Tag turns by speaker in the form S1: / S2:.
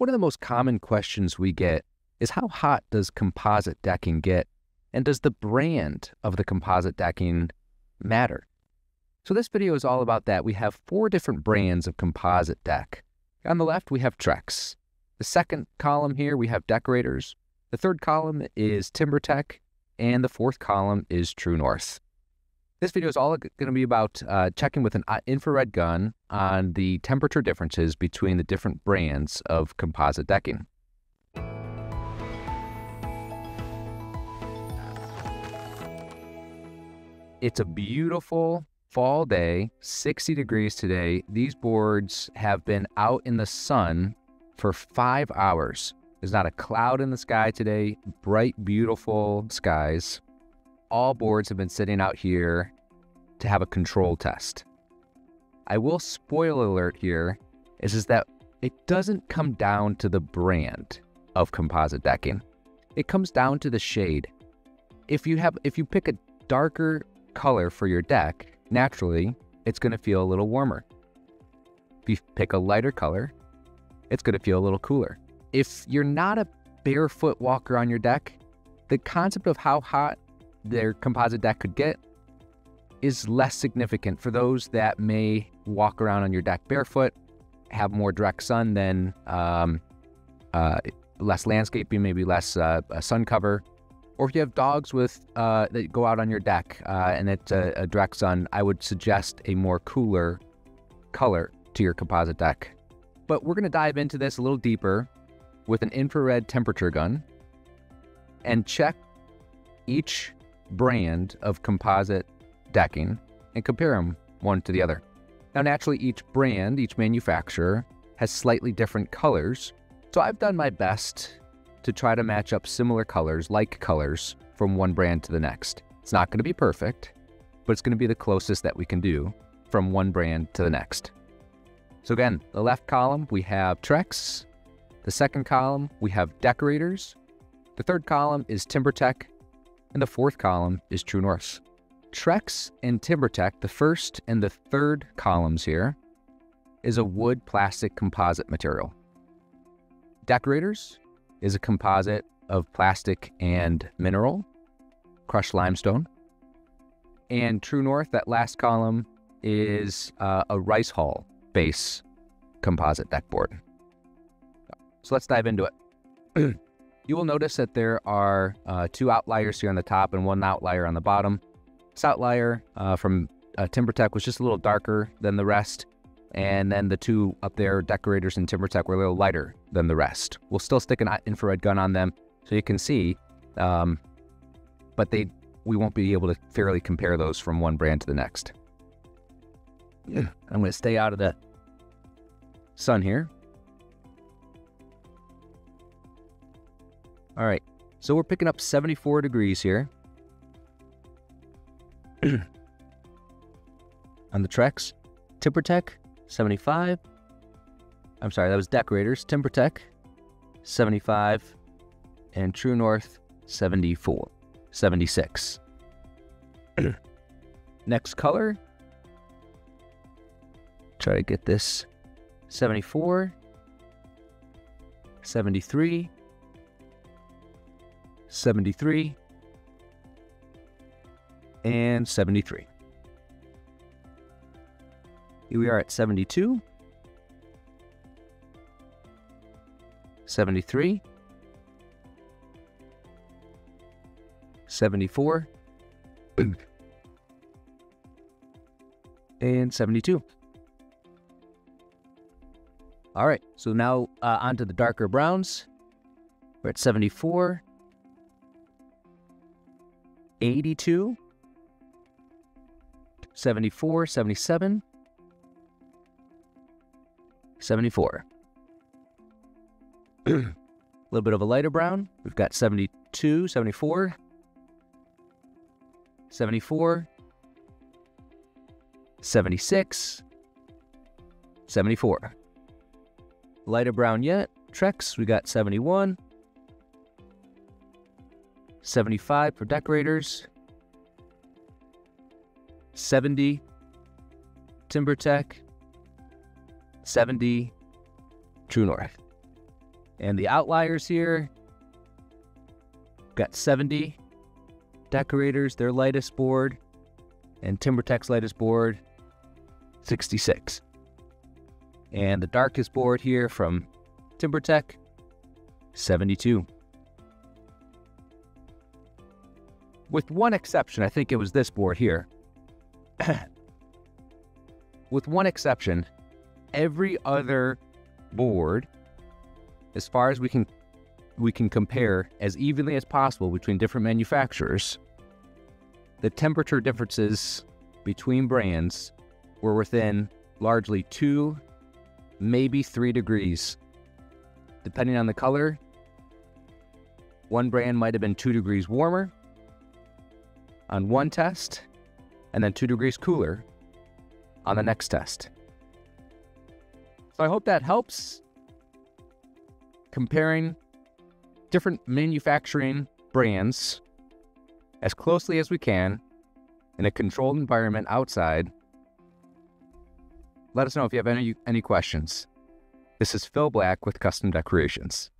S1: One of the most common questions we get is how hot does composite decking get? And does the brand of the composite decking matter? So this video is all about that. We have four different brands of composite deck. On the left, we have Trex. The second column here, we have Deckorators. The third column is TimberTech. And the fourth column is TruNorth. This video is all going to be about uh, checking with an uh, infrared gun on the temperature differences between the different brands of composite decking. It's a beautiful fall day, 60 degrees today. These boards have been out in the sun for five hours. There's not a cloud in the sky today, bright, beautiful skies all boards have been sitting out here to have a control test. I will spoil alert here is, is that it doesn't come down to the brand of composite decking. It comes down to the shade. If you have if you pick a darker color for your deck, naturally it's going to feel a little warmer. If you pick a lighter color, it's going to feel a little cooler. If you're not a barefoot walker on your deck, the concept of how hot their composite deck could get is less significant for those that may walk around on your deck barefoot, have more direct sun than um, uh, less landscaping, maybe less uh, sun cover, or if you have dogs with uh, that go out on your deck uh, and it's a, a direct sun, I would suggest a more cooler color to your composite deck. But we're going to dive into this a little deeper with an infrared temperature gun and check each brand of composite decking and compare them one to the other. Now, naturally, each brand, each manufacturer has slightly different colors, so I've done my best to try to match up similar colors, like colors, from one brand to the next. It's not going to be perfect, but it's going to be the closest that we can do from one brand to the next. So again, the left column, we have Trex. The second column, we have Deckorators. The third column is TimberTech and the fourth column is TruNorth. Trex and TimberTech, the first and the third columns here, is a wood plastic composite material. Deckorators is a composite of plastic and mineral, crushed limestone. And TruNorth, that last column, is uh, a rice hull base composite deck board. So let's dive into it. You will notice that there are uh, two outliers here on the top and one outlier on the bottom. This outlier uh, from uh, TimberTech was just a little darker than the rest. And then the two up there, Deckorators and TimberTech, were a little lighter than the rest. We'll still stick an infrared gun on them so you can see, um, but they we won't be able to fairly compare those from one brand to the next. I'm going to stay out of the sun here. All right, so we're picking up 74 degrees here. On the Trex, TimberTech, 75. I'm sorry, that was Deckorators. TimberTech, 75. And TruNorth, 74. 76. Next color. Try to get this 74, 73, 73, and 73. Here we are at 72, 73, 74, and 72. All right, so now uh, on to the darker browns. We're at 74, 82, 74, 77, 74. a little bit of a lighter brown. We've got 72, 74, 74, 76, 74. Lighter brown yet. Trex, we got 71, 75 for Deckorators, 70 TimberTech, 70 TruNorth. And the outliers here got 70 Deckorators, their lightest board, and TimberTech's lightest board, 66. And the darkest board here from TimberTech, 72. With one exception, I think it was this board here. With one exception, every other board, as far as we can we can compare as evenly as possible between different manufacturers, the temperature differences between brands were within largely two, maybe three degrees. Depending on the color, one brand might have been two degrees warmer on one test, and then two degrees cooler on the next test. So I hope that helps comparing different manufacturing brands as closely as we can in a controlled environment outside. Let us know if you have any, any questions. This is Phil Black with Custom Deck Creations.